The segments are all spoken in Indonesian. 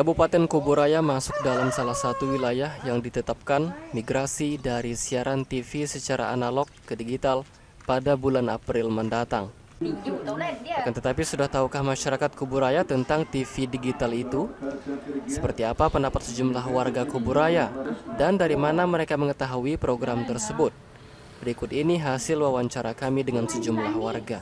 Kabupaten Kuburaya masuk dalam salah satu wilayah yang ditetapkan migrasi dari siaran TV secara analog ke digital pada bulan April mendatang. Akan tetapi sudah tahukah masyarakat Kuburaya tentang TV digital itu? Seperti apa pendapat sejumlah warga Kuburaya dan dari mana mereka mengetahui program tersebut? Berikut ini hasil wawancara kami dengan sejumlah warga.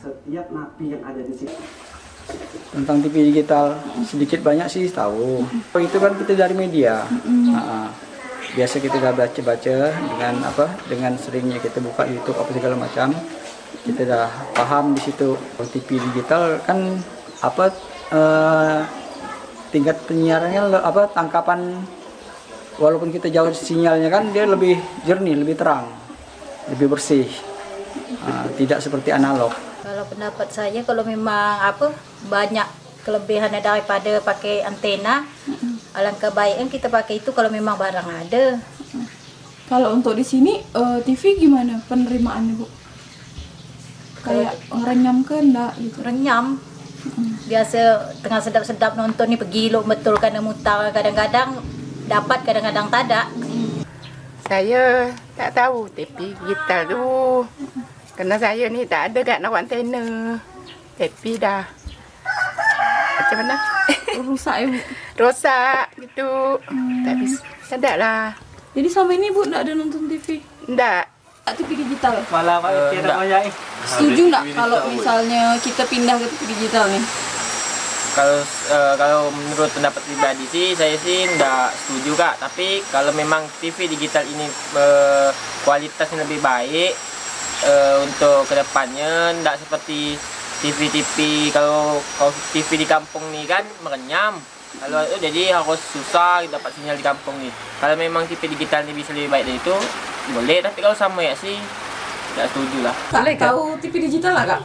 Tentang TV digital sedikit banyak sih tahu. Oh, itu kan kita dari media. Nah, biasa kita udah baca-baca dengan apa? Dengan seringnya kita buka YouTube apa segala macam. Kita dah paham di situ. TV digital kan apa eh, tingkat penyiarannya apa tangkapan walaupun kita jauh sinyalnya kan dia lebih jernih, lebih terang, lebih bersih. Nah, tidak seperti analog. Kalau pendapat saya kalau memang apa banyak kelebihannya daripada pakai antena, alangkah baiknya kita pakai itu kalau memang barang ada. Kalau untuk di sini eh, TV gimana penerimaannya bu? Kayak ngerenyam ke enggak gitu? Renyam. Biasa tengah sedap-sedap nonton ni pergi lo betul kena mutar kadang-kadang dapat kadang-kadang tak ada. Saya tak tahu TV digital tu. Kerana saya ni tak ada kat nak antena. TV dah. Macam mana? Rusak ya bu. Rosak gitu. Tak bisa. Tak lah. Jadi selama ini bu enggak ada nonton TV? Tak. Tak TV digital. Malah Pak Eh, enggak. Setuju nggak kalau misalnya kita pindah ke TV digital nih? Kalau eh, kalau menurut pendapat pribadi sih saya sih enggak setuju kak. Tapi kalau memang TV digital ini eh, kualitasnya lebih baik eh, untuk ke depannya enggak seperti TV-TV kalau kalau TV di kampung nih kan merenyam. Kalau itu jadi harus susah dapat sinyal di kampung nih. Kalau memang TV digital ini bisa lebih baik dari itu boleh. Tapi kalau sama ya sih enggak setuju lah. Kak, tahu TV digital nggak kak?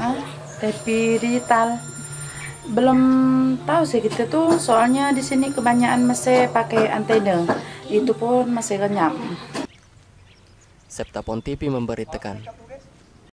Hah? TV digital. Belum tahu sih kita tuh soalnya di sini kebanyakan masih pakai antena. Itu pun masih renyam. Septa Pon TV memberitakan.